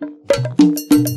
う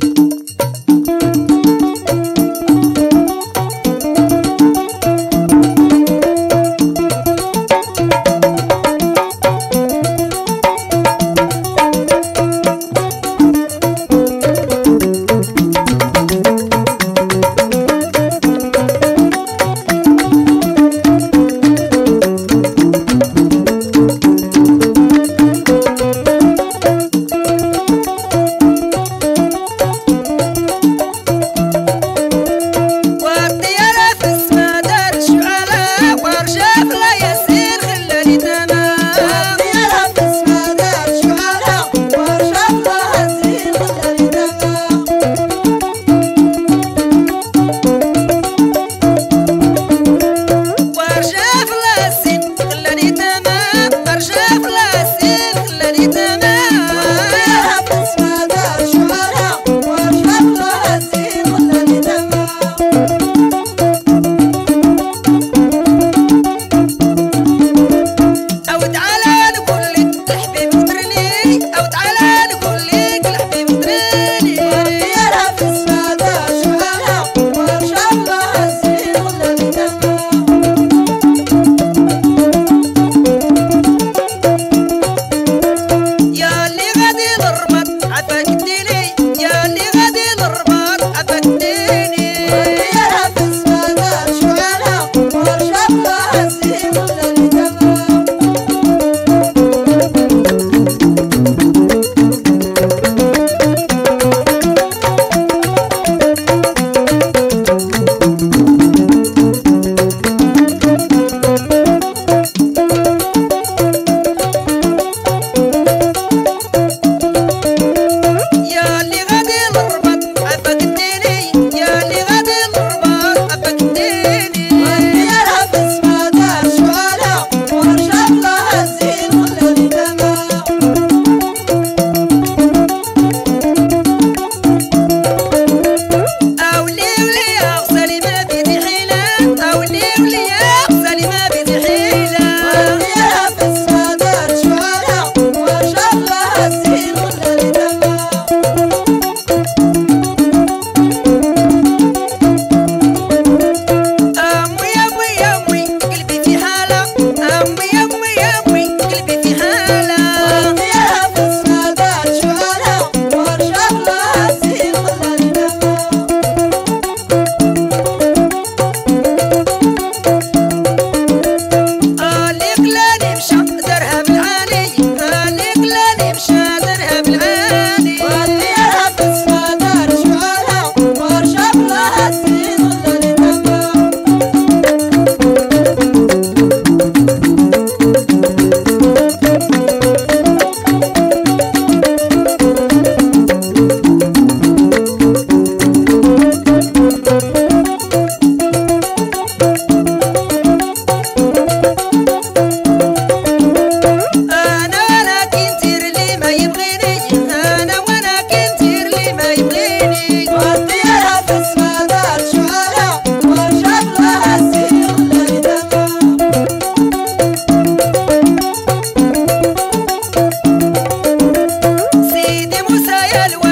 el.